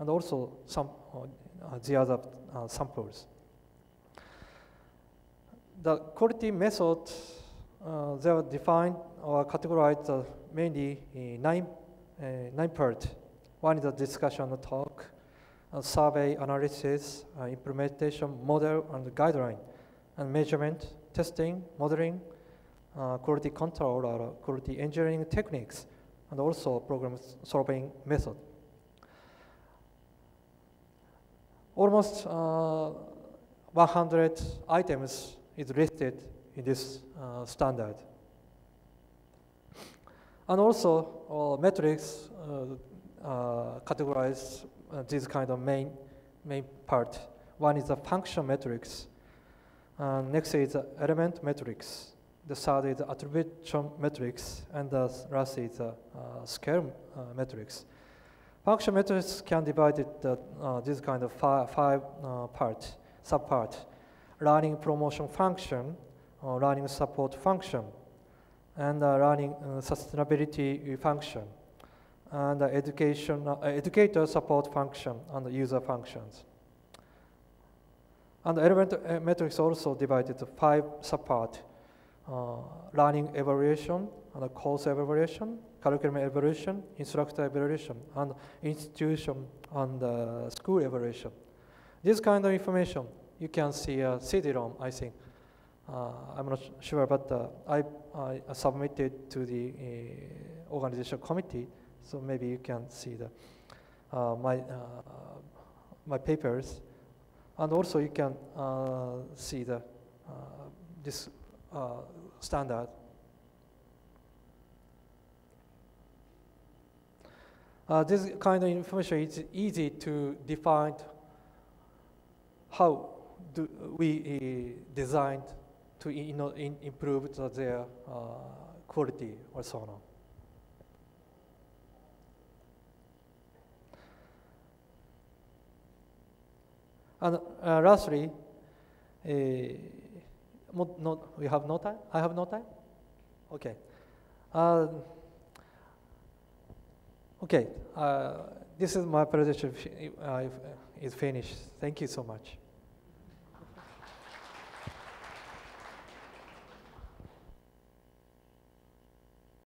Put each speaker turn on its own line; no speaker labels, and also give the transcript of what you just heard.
and also some uh, the other uh, samples. The quality method, uh, they are defined or categorized uh, mainly in nine, uh, nine parts. One is a discussion and talk, a survey analysis, uh, implementation model and guideline, and measurement, testing, modeling, uh, quality control or quality engineering techniques, and also problem solving method. Almost uh, 100 items is listed in this uh, standard. And also, uh, metrics uh, uh, categorize uh, this kind of main, main part. One is the function metrics. next is the element metrics. The third is the attribution metrics. And the last is the scale metrics. Function metrics can divide it uh, this kind of five, five uh, parts, subpart learning promotion function, uh, learning support function, and uh, learning uh, sustainability function, and education, educator support function, and user functions. And the element metrics also divided to five subparts, uh, learning evaluation, and the course evaluation, curriculum evaluation, instructor evaluation, and institution and uh, school evaluation. This kind of information you can see a CD-ROM, I think. Uh, I'm not sure, but uh, I, I submitted to the uh, organization committee, so maybe you can see the, uh, my, uh, my papers. And also you can uh, see the, this standard. This kind of information is easy to define how do we uh, designed to know, in improve the, their uh, quality or so on. And uh, lastly, uh, no, we have no time? I have no time? Okay. Uh, okay, uh, this is my presentation uh, is finished. Thank you so much.